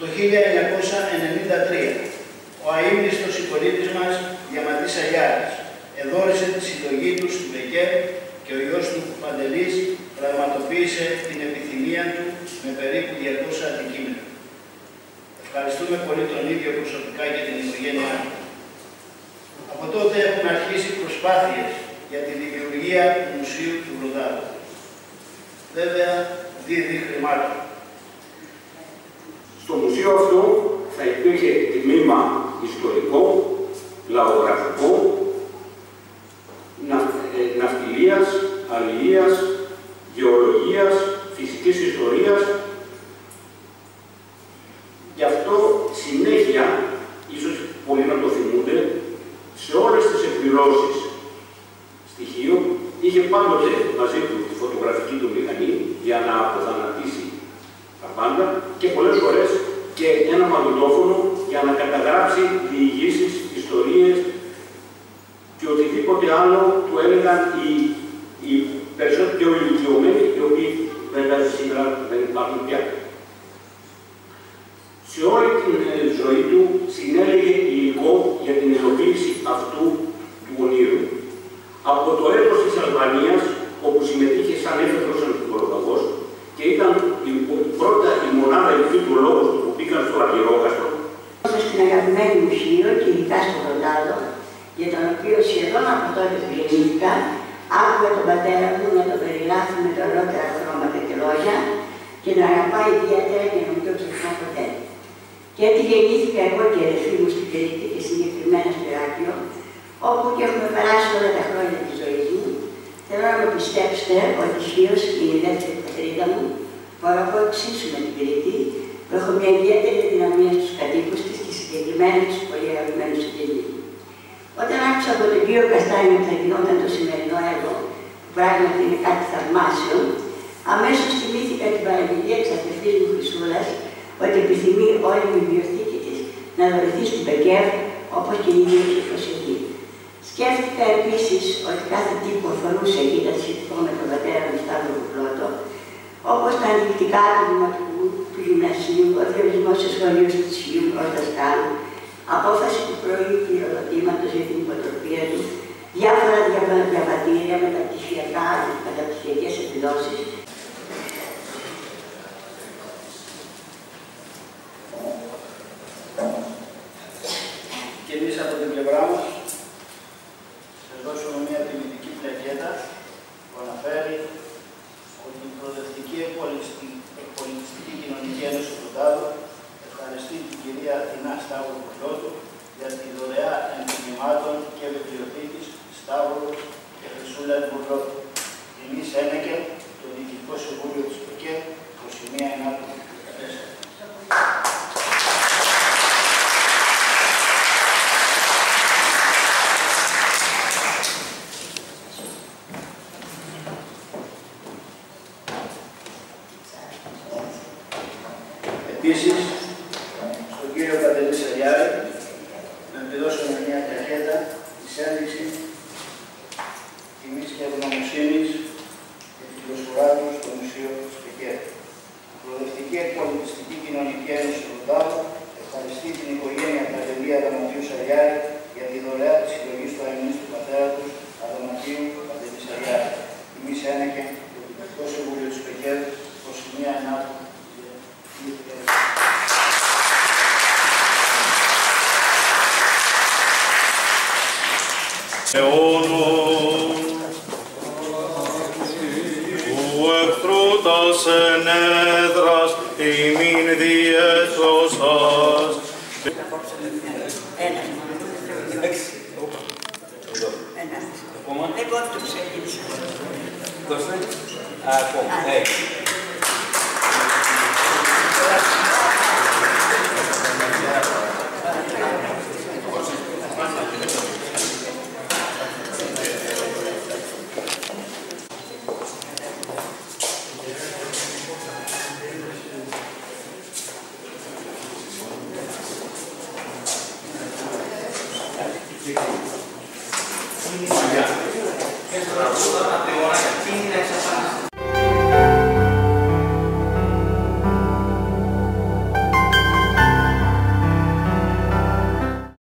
Το 1993 ο αείμνηστος συμπολίτης μας Διαμαντής Αγιάρης εδόρισε τη συλλογή του στην ΒΕΚΕ και ο γιος του Παντελής πραγματοποίησε την επιθυμία του με περίπου 200 αντικείμενα. Ευχαριστούμε πολύ τον ίδιο προσωπικά για την οικογένειά του. Από τότε έχουν αρχίσει προσπάθειες για τη δημιουργία του Μουσείου του Βροντάδου. Βέβαια, δίδει χρημάτων. Στο μουσείο αυτό θα υπήρχε τμήμα ιστορικό, λαογραφικό, ε, ναυτιλίας, αλληλείας, γεωλογίας, φυσικής ιστορίας. Γι' αυτό συνέχεια, ίσως πολλοί να το θυμούνται, σε όλες τις εκπληρώσεις στοιχείων είχε πάντοτε μαζί του τη φωτογραφική του μηχανή για να αποθανατήσει τα πάντα και πολλές φορές και ένα μαγνητόφωνο για να καταγράψει διηγήσεις, ιστορίες και οτιδήποτε άλλο του έλεγαν οι, οι περισσότεροι πιο ηλικιωμένοι, οι οποίοι βέβαια σήμερα δεν υπάρχουν πια. Σε όλη την ε, ζωή του συνέλεγε υλικό για την υλοποίηση αυτού του ονείρου. Από το έτος της Αλβανίας, όπου συμμετείχε σαν έφεδρος αντιπολοταγός και ήταν η πρώτα η μονάδα του λόγου του που πήγαν στο Αργυρόκαστρο. Στην αγαπημένη μουσείο και ειδικά στο Ροντάδο, για τον οποίο σχεδόν από τότε που γεννήθηκα, άκουγα τον πατέρα μου να τον περιγράφει με τα ολότερα χρώματα και λόγια και να αγαπάει ιδιαίτερα και να μην το ξεχνά ποτέ. Και έτσι γεννήθηκα εγώ και η αδερφή μου στην Κρήτη και συγκεκριμένα στο Ηράκλειο, όπου και έχουμε περάσει όλα τα χρόνια της ζωής μου, θέλω να με πιστέψετε ότι ισχύω είναι η δεύτερη πατρίδα μου, που αγαπώ εξίσου με την Κρήτη, που έχω μια ιδιαίτερη δυναμία στους κατοίκους της και συγκεκριμένα στου πολύ αγαπημένου συγγενεί. Όταν άκουσα από τον κύριο Καστάνη ότι θα γινόταν το σημερινό έργο, που πράγματι είναι κάτι θαυμάσιο, αμέσως θυμήθηκα την παραγγελία της αδερφής μου Χρυσούλας ότι επιθυμεί όλη η βιβλιοθήκη της να δωρηθεί στην Πεκέρ όπως και η ίδια η προσοχή. Σκέφτηκα επίσης ότι κάθε τι που αφορούσε και ήταν σχετικό με τον πατέρα μου Σταύρο Πλώτο, όπως τα αντιληπτικά του δημοτικού, του γυμνασίου, ο διορισμό σε σχολείο του Τσιού ω δασκάλου, απόφαση του πρώην χειροδοτήματο για την υποτροπία του, διάφορα διαβατήρια, μεταπτυχιακά και μεταπτυχιακές επιδόσεις. Και εμείς από την πλευρά μας σα δώσουμε μια τιμητική πλακέτα που αναφέρει ότι η Προοδευτική Εκπολιτιστική Κοινωνική Ένωση του Τάδου ευχαριστεί την κυρία Αθηνά Σταύρου Κουρλότου για τη δωρεά ενδυνημάτων και βιβλιοθήκη Σταύρου και Χρυσούλα Μπουρλότου. Εμείς ένεκε το Διοικητικό Συμβούλιο της ΠΚΕ 21 Ενάτου 2014. Επίσης, στον κύριο Παντελή Σαριάρη, να επιδώσουμε μια ταχέτα της ένδειξης τιμής και ευγνωμοσύνης για την προσφορά του στο Μουσείο της ΠΚΕ. Η Προοδευτική Εκπολιτιστική Κοινωνική Ένωση του Ροντάδου ευχαριστεί την οικογένεια Παντελή Αδαματίου Σαριάρη για τη δωρεά της συλλογής του αιμνής του πατέρα τους Αδαματίου Παντελή Σαριάρη. Εμείς ένεκε το Διοικητικό Συμβούλιο της ΠΚΕ 21 Ενάτου αιώνων του εχθρού τα ενέδρας ημίν διέσωσας. Ένα. Ένα. Εγώ αυτό ξεκίνησα. Δώστε. Ακόμα. Έτσι.